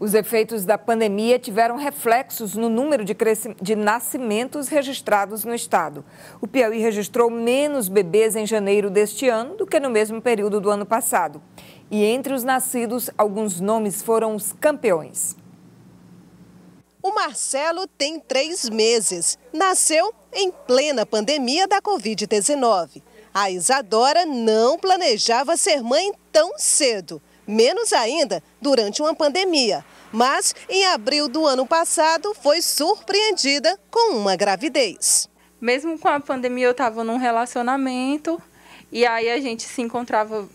Os efeitos da pandemia tiveram reflexos no número de, de, nascimentos registrados no estado. O Piauí registrou menos bebês em janeiro deste ano do que no mesmo período do ano passado. E entre os nascidos, alguns nomes foram os campeões. O Marcelo tem três meses. Nasceu em plena pandemia da Covid-19. A Isadora não planejava ser mãe tão cedo menos ainda durante uma pandemia. Mas, em abril do ano passado, foi surpreendida com uma gravidez. Mesmo com a pandemia, eu estava num relacionamento e aí a gente se encontrava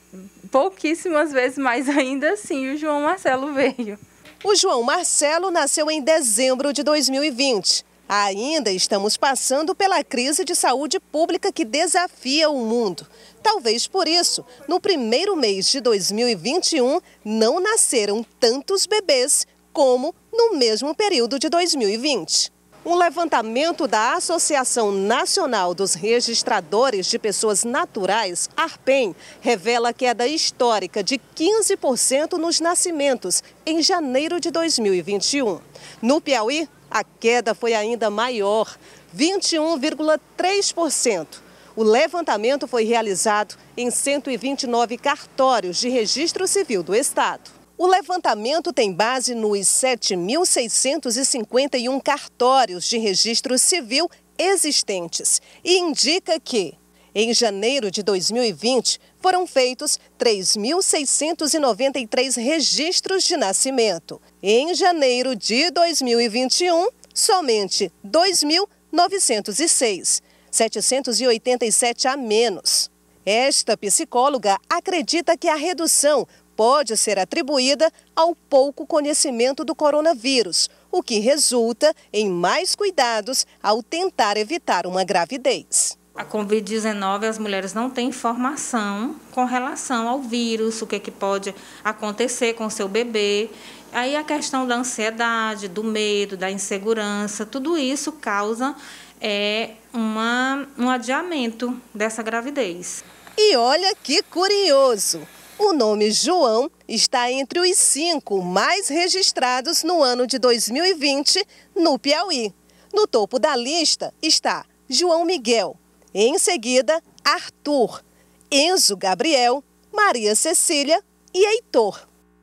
pouquíssimas vezes, mas ainda assim o João Marcelo veio. O João Marcelo nasceu em dezembro de 2020. Ainda estamos passando pela crise de saúde pública que desafia o mundo. Talvez por isso, no primeiro mês de 2021, não nasceram tantos bebês como no mesmo período de 2020. Um levantamento da Associação Nacional dos Registradores de Pessoas Naturais, ARPEM, revela queda histórica de 15% nos nascimentos em janeiro de 2021. No Piauí, a queda foi ainda maior, 21,3%. O levantamento foi realizado em 129 cartórios de registro civil do Estado. O levantamento tem base nos 7.651 cartórios de registro civil existentes e indica que, em janeiro de 2020, foram feitos 3.693 registros de nascimento. Em janeiro de 2021, somente 2.906, 787 a menos. Esta psicóloga acredita que a redução pode ser atribuída ao pouco conhecimento do coronavírus, o que resulta em mais cuidados ao tentar evitar uma gravidez. A Covid-19, as mulheres não têm informação com relação ao vírus, o que, que pode acontecer com o seu bebê. Aí a questão da ansiedade, do medo, da insegurança, tudo isso causa é, uma, um adiamento dessa gravidez. E olha que curioso! O nome João está entre os cinco mais registrados no ano de 2020 no Piauí. No topo da lista está João Miguel, em seguida, Arthur, Enzo Gabriel, Maria Cecília e Heitor.